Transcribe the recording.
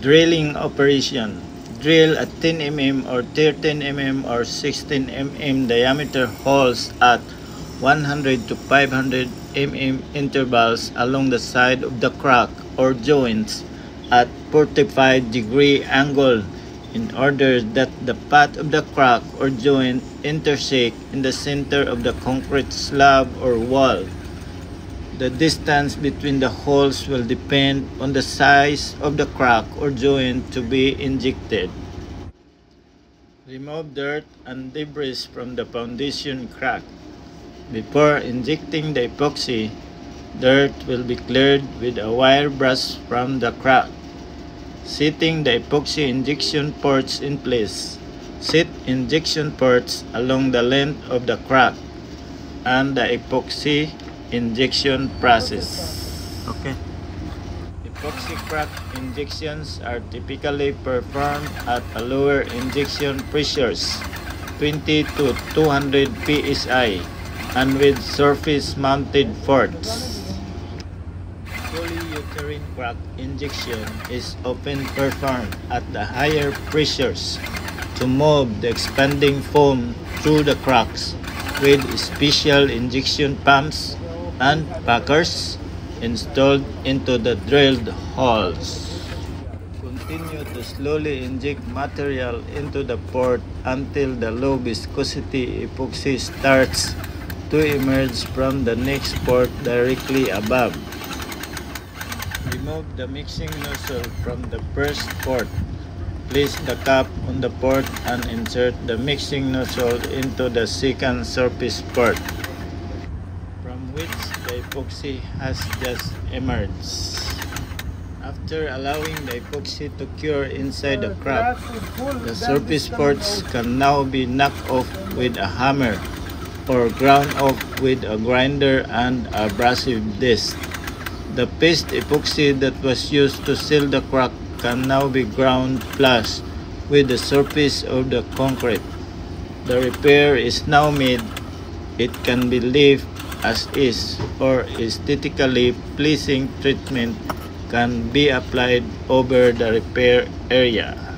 Drilling operation. Drill at 10 mm or 13 mm or 16 mm diameter holes at 100 to 500 mm intervals along the side of the crack or joints at 45 degree angle in order that the path of the crack or joint intersect in the center of the concrete slab or wall. The distance between the holes will depend on the size of the crack or joint to be injected. Remove dirt and debris from the foundation crack. Before injecting the epoxy, dirt will be cleared with a wire brush from the crack. Setting the epoxy injection ports in place. Set injection ports along the length of the crack and the epoxy injection process. Okay. Epoxy crack injections are typically performed at a lower injection pressures, 20 to 200 psi, and with surface-mounted ports. Polyurethane crack injection is often performed at the higher pressures to move the expanding foam through the cracks with special injection pumps and packers installed into the drilled holes. Continue to slowly inject material into the port until the low viscosity epoxy starts to emerge from the next port directly above. Remove the mixing nozzle from the first port. Place the cap on the port and insert the mixing nozzle into the second surface port from which the epoxy has just emerged. After allowing the epoxy to cure inside the crack, the surface ports can now be knocked off with a hammer or ground off with a grinder and abrasive disc. The paste epoxy that was used to seal the crack can now be ground flush with the surface of the concrete. The repair is now made. It can be left as is or aesthetically pleasing treatment can be applied over the repair area.